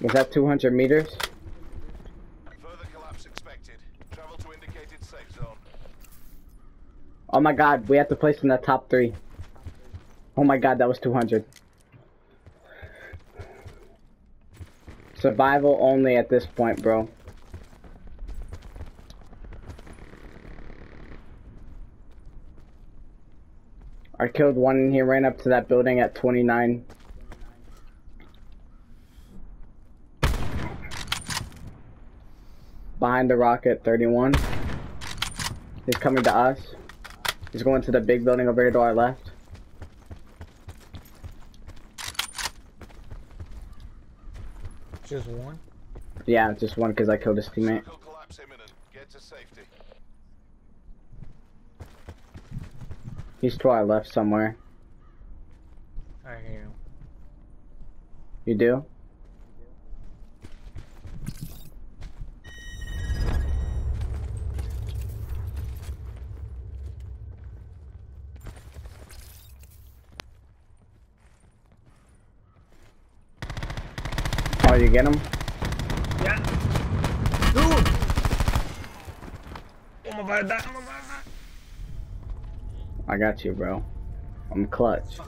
Was that 200 meters? Further collapse expected. Travel to indicated safe zone. Oh my god, we have to place in the top three. Oh my god, that was 200. Survival only at this point, bro. I killed one and he ran up to that building at 29. Behind the rocket, 31. He's coming to us. He's going to the big building over here to our left. Just one? Yeah, just one because I killed his teammate. Circle collapse imminent. Get to safety. He's to our left somewhere. I hear you. You do? Oh, you get him? Yeah. Dude! I'm about to die. I'm about to die. I got you, bro. I'm clutch.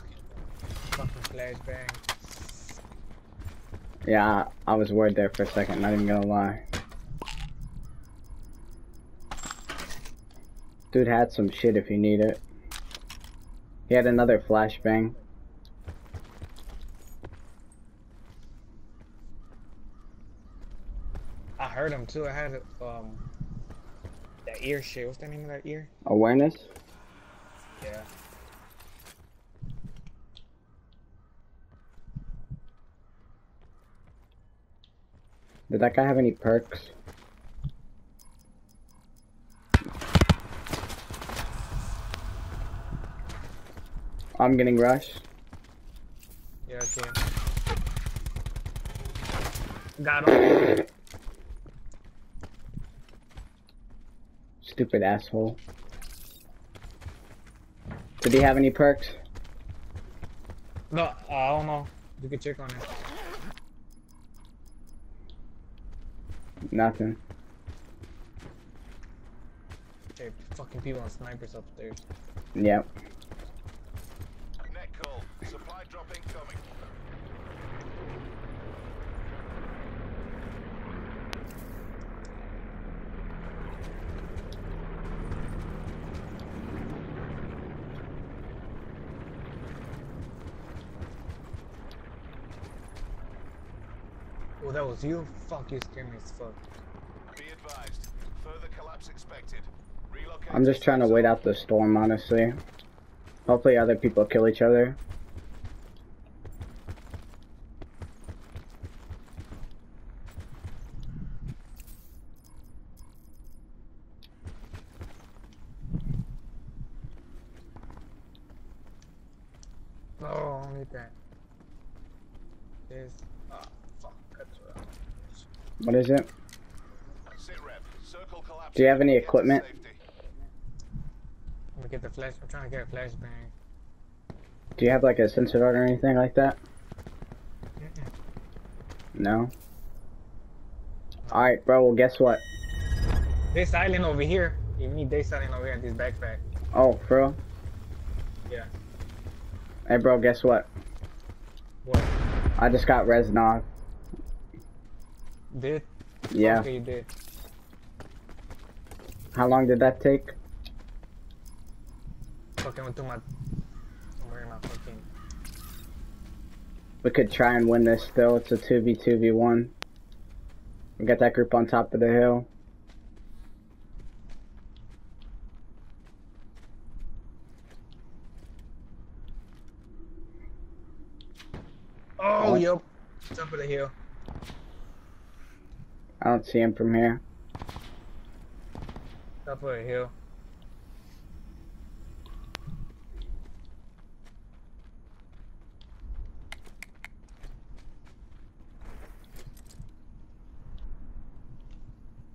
Fucking flashbang. Yeah, I, I was worried there for a second, not even gonna lie. Dude had some shit if you need it. He had another flashbang. I heard him too. I had um that ear shit. What's the name of that ear? Awareness? Yeah. Did that guy have any perks? I'm getting rushed. Yeah, I see him. Got him. Stupid asshole. Did he have any perks? No, I don't know. You can check on it. Nothing. Hey, fucking people on snipers upstairs. Yep. Net call. Supply drop incoming. Oh, that was you? Fuck, you scared me as fuck. Be advised. Further collapse expected. Relocate I'm just trying to wait out the storm, honestly. Hopefully other people kill each other. No, I don't need that. This. Ah, fuck. That's what I What is it? Sit rep. Circle collapse. Do you have any equipment? safety. I'm get the flash. I'm trying to get a flashbang. Do you have like a sensor dart or anything like that? No? Alright, bro, well guess what? This island over here. You need they silent over here in this backpack. Oh, bro. Yeah. Hey bro, guess what? What? I just got Reznov. Did? Yeah. Okay, did. How long did that take? Fucking through my. I'm wearing my fucking. We could try and win this still. It's a 2v2v1. We got that group on top of the hill. Oh, Oh. yep. Top of the hill. I don't see him from here. Top of the hill.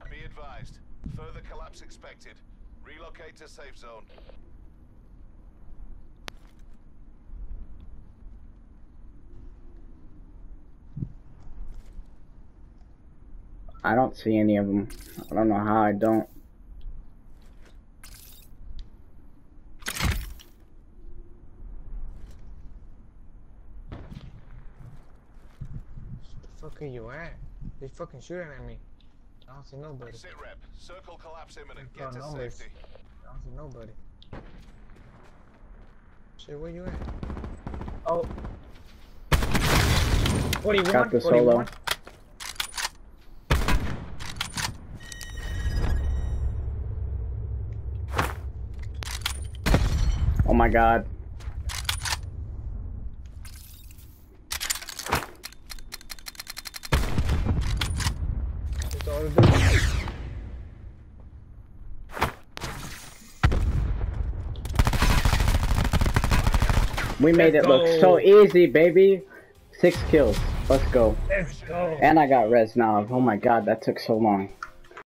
Be advised. Further collapse expected. Relocate to safe zone. I don't see any of them. I don't know how I don't. The fuck are you at? They fucking shooting at me. I don't see nobody. Sit rep. Circle collapse imminent. Get to found numbers. safety. I don't see nobody. Shit, where you at? Oh. 41, Got the 41. solo. My god. That's all to do. We made Let's it look go. so easy, baby. Six kills. Let's go. Let's go. And I got Reznov. Oh my god, that took so long.